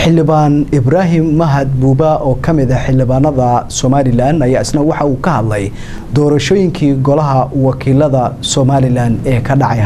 xildhibaan ibraahim mahad buuba oo ka mid ah xildhibaanada somalilan ayaa isna waxa uu ka hadlay doorashooyinkii golaha wakiilada somalilan ee ka dhacay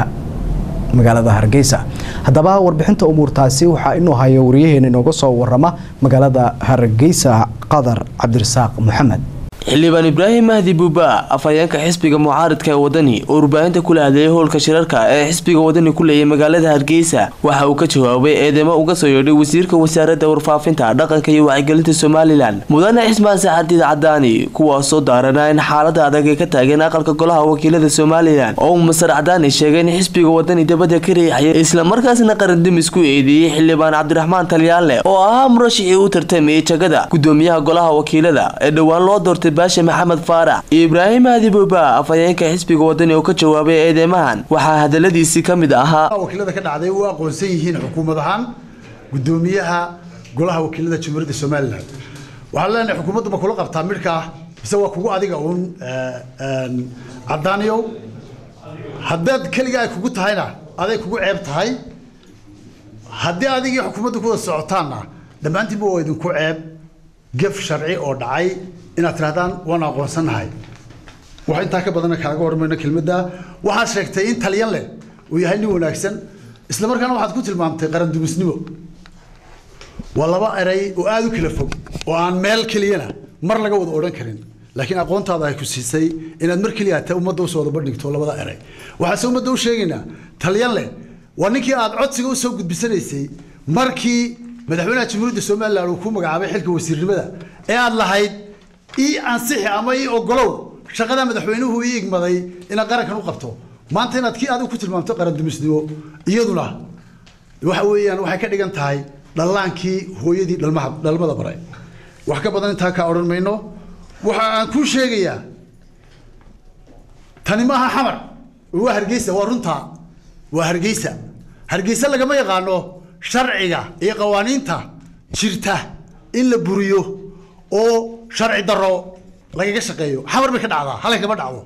magaalada hargeysa. Haddaba warbixinta umuurtaasi waxaa inuu hayo wariyaheena inooga soo warama magaalada hargeysa qadar cabdirasaaq maxamed xildhibaan ibraahim mahdi buuba afhayeenka xisbiga mucaaridka ee wadani oo warbaahinta kula hadleeyay howlka shirarka ee xisbiga wadani ku leeyay magaalada hargeysa. Waxa uu ka jawaabay eedeymo uga soo yeedhay wasiirka wasaaradda warfaafinta dhaqanka iyo wacyigelinta somalilan. Mudane cismaan saxadiid cadaani kuwaasoo daarana in xaalada adag ay ka taageen aqalka golaha wakiilada somalilan. Oo masar cadaani sheegay in xisbiga wadani dabada ka riixaya islamarkaasna qarandimis ku eedeeyey xildhibaan cabdiraxmaan talyaanle oo ahaa murashixii u tartamayay jagada gudoomiyaha golaha wakiilada ee dhowaan loo doortay baashe maxamed faarax iyo ibraahim mahdi buuba afhayeenka xisbiga wadani oo ka jawaabay eedeymahan waxaa hadaladiisii ka mid ahaa. Wakiilada ka dhacday u aqoonsan yihiin xukuumad ahaan gudoomiyaha golaha wakiilada jamhuuriyadda somalilan waxaan leenahay xukuumaddu ma kula qabtaa midhkaa mise waa kugu adiga uun cadaaniyow haddaad keliga ay kugu tahayna aday kugu ceeb tahay haddii adigii xukuumaddu kuwada socotaanna dhammaantiinba waa idinku ceeb gef sharci oo dhacay inaad tirahdaan waan aqoonsanahay. Wax intaa ka badana kaaga warmayno kelmadda. Waxaad sheegtay in talyan leh uu yahay nin wanaagsan isla waxaad ku tilmaamtay qarandumisnimo. Waa laba eray oo aada u kala fog oo aan meel keliyana mar laga wada odhan karin. Laakiin aqoontaada ay ku siisay inaad mar keliya ummadda u soo wada bandhigto labada eray. Waxaase ummadda u sheegaynaa talyan leh waa ninkii aad codsiga u soo gudbisanaysay markii madaxweynaha jamhuuriyadda somalilan uu ku magacaabay xilka wasiirnimada ee aad lahayd ii ansixi ama ii ogolow shaqada madaxweynuhu ii igmaday inaad qarankan u qabto. Maanta inaad kii adigu ku tilmaamto qarandumisnimo iyaduna waxa weeyaan waxay ka dhigan tahay dhallaankii hooyadii dhalmaha dhalmada bare wax ka badan intaa kaa odhan mayno. Waxa aan kuu sheegayaa tani maaha xamar. Waa hargeysa waa runtaa waa hargeysa. Hargeysa lagama yaqaano sharciga iyo qawaaniinta jirta in la buriyo oo sharci daro lagaga shaqeeyo. Xamar bay ka dhacdaa? Halkay kama dhacdo?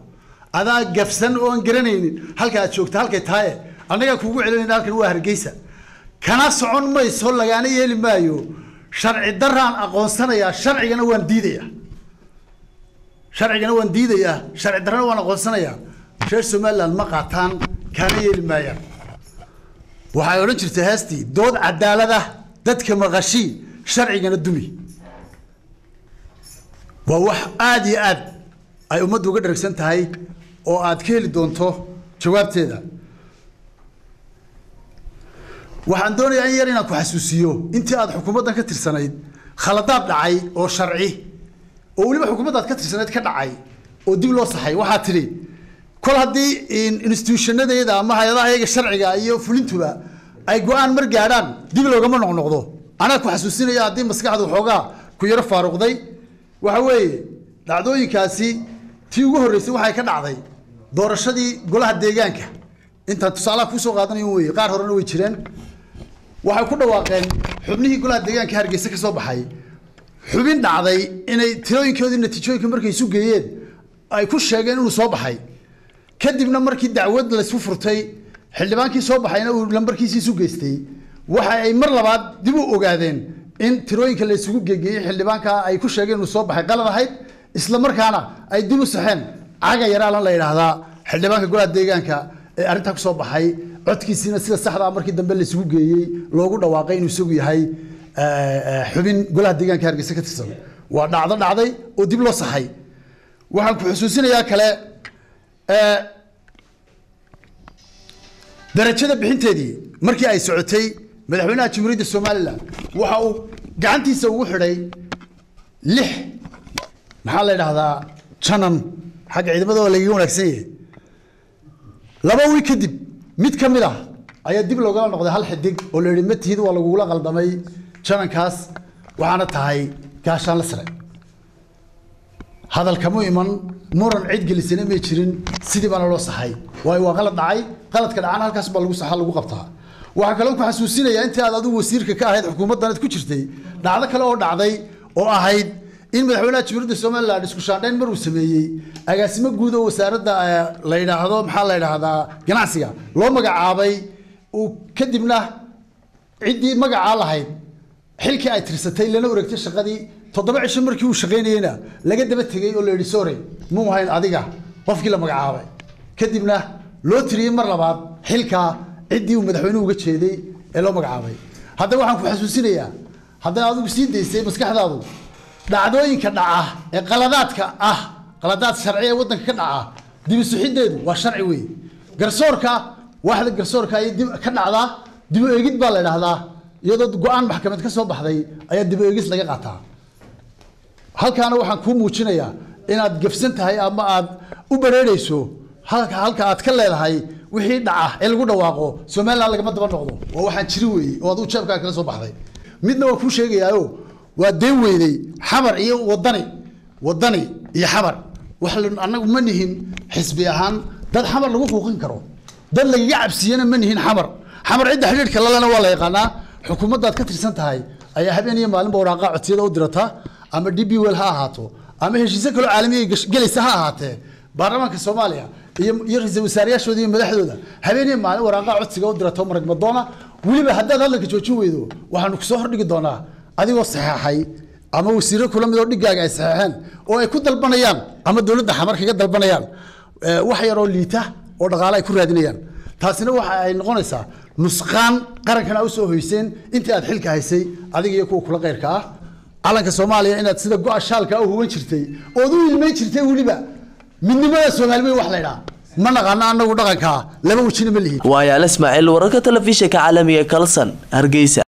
Adaa gafsan oo aan garanaynin halka aad joogta halkay tahaye annagaa kuugu celinayna halkan waa hargeysa. Kana socon mayso lagaana yeeli maayo. Sharci daraan aqoonsanayaa sharcigana waan diidayaa. Sharcigana waan diidayaa sharci darana waan aqoonsanayaa. Reer somaliland ma qaataan kaana yeeli maayaan waxay odhan jirtay heestii dood cadaalada dadka maqashii sharcigana dumi. Waa wax aada iyo aad ay ummaddu uga dharagsan tahay oo aad ka heli doonto jawaabteeda. Waxaan doonayaa in yar inaan ku xasuusiyo intii aad xukuumaddan ka tirsanayd khaladaad dhacay oo sharci oo weliba xukuumaddaad ka tirsanayd ka dhacay oo dib loo saxay waxaa tidhi kol haddii instituushanadeeda ama hay'adaha iyaga sharciga iyo fulintuba ay go'aan mar gaadhaan dib loogama noqnoqdo anaa ku xasuusinaya haddii maskaxdu xoogaa ku yaro faaruqday. Waxa weeye dhacdooyinkaasi tii ugu horreysay waxay ka dhacday doorashadii golaha deegaanka. Intaan tusaalaha ku soo qaadanayo weye qaar horena way jireen. Waxay ku dhawaaqeen xubnihii golaha deegaanka hargeysa ka soo baxay. Xubin dhacday inay tirooyinkoodii natiijooyinka markay isu geeyeen ay ku sheegeen inuu soo baxay kadibna markii dacwad laysu furtay xildhibaankii soo baxayna uu lambarkiisii isu geystay. Waxa ay mar labaad dib u ogaadeen in tirooyinka la isugu geegeeyey xildhibaanka ay ku sheegeen inuu soo baxay qalad ahayd isla markaana ay dib u saxeen. Caga yaraalan la yidhaahdaa xildhibaanka golaha deegaanka ee arrintaa ku soo baxay codkiisiina sida saxdaa markii dambe la geeyey loogu dhawaaqay inuu isagu yahay xubin golaha deegaanka hargeysa ka tirsan. Waa dhacdo dhacday oo dib loo saxay. Waxaan ku xusuusinayaa kale darajada bixinteedii markii ay socotay madaxweynaha jamhuuriyadda somalilan waxa uu gacantiisa ugu xidhay lix maxaa la yidhaahdaa janan. Xagga ciidamada waa lagaga wanaagsan yahay. Laba wiil kadib mid ka mid ah ayaa dib loogala noqday hal xidig oo la yidhi ma tihid waa lagugula qaldamay janankaas waxaana tahay gaashaan la sare hadalkamu iman muran cid gelisana may jirin sidii baana loo saxay waayo waa qalad dhacay qaladka dhacana halkaas baa lagu saxa lagu qabtaa. Waxaa kaloo ku xasuusinayaa intii aad adigu wasiirka ka ahayd xukuumaddanad ku jirtay dhacdo kale oo dhacday oo ahayd in madaxweynaha jamhuuriyadda somaliland isku shaandhayn mar uu sameeyey. Agaasimo guud oo wasaaradda la yidhaahdo maxaa la yidhaahdaa ganacsiga loo magacaabay uu kadibna ciddii magacaa lahayd. Xilkii ay tirsatay lana wareegtay shaqadii toddoba cisho markii uu shaqaynayeyna laga daba tegey oo la yidhi sore muu hayn adiga qofkii la magacaabay. Kadibna loo tiriyey mar labaad xilkaa ciddii uu madaxweynuhu uga jeeday ee loo magacaabay. Haddaba waxaan ku xasuusinayaa haddana adigu sii daysay maskaxdaadu dhacdooyinka dhaca ee qaladaadka ah qaladaad sharci ee waddanka ka dhaca dibi suxideedu waa sharci wey garsoorka waaxda garsoorka ayay dib ka dhacdaa dibu eegid baa la idhaahdaa iyadoo go'aan maxkamad ka soo baxday ayaa dibu eegis laga qaataa halkaana waxaan kuu muujinayaa inaad gafsan tahay ama aad u bareerayso halka aad ka leedahay wixii dhaca ee lagu dhawaaqo somaliland lagama daba noqdo. Waa waxaan jiri weeyey oo aduu jeebkaa kala soo baxday. Midna waa kuu sheegayaayo waa deen weynay xamar iyo wadani wadani iyo xamar wax annagu ma nihin xisbi ahaan dad xamar lagu quuqin karo. Dad lagaga cabsiiyana ma nihin xamar xamar cidda xidhiidhka lalena waa la yaqaanaa. Xukuumaddaad ka tirsan tahay ayaa habeen iyo maalinba waraaqaa codsiyada u dirata ama d b wel ha ahaato ama heshiisyo kaloo caalamiya gelaysa ha ahaatee baarlamaanka soomaaliya iyo ra'iisul wasaarayaashooda iyo madaxdooda habeen iyo maalin waraaqaa codsiga u dirato marag madoona weliba haddaad hadalka joojin weydo waxaanu ku soo hordhigi doonaa adigoo saxeexay ama wasiiro kula mid oo dhigaaga ay saxeexeen oo ay ku dalbanayaan ama dowladda xamar kaga dalbanayaan wax yaroo liita oo dhaqaale ay ku raadinayaan. Taasina waxa ay noqonaysaa nusqaan qarankana u soo hoyseen intii aad xilka haysay adiga iyo kuwa kula qayrka ah calanka soomaaliya inaad sida go-a shaalka u huban jirtay ood u ilmayn jirtay weliba midnimada soomaaliweyn wax la ydhaa ma naqaano anagu dhaqankaa laba wejina ma lihin waayaal ismaaciil wararka telefishinka caalamiga kalson hargeysa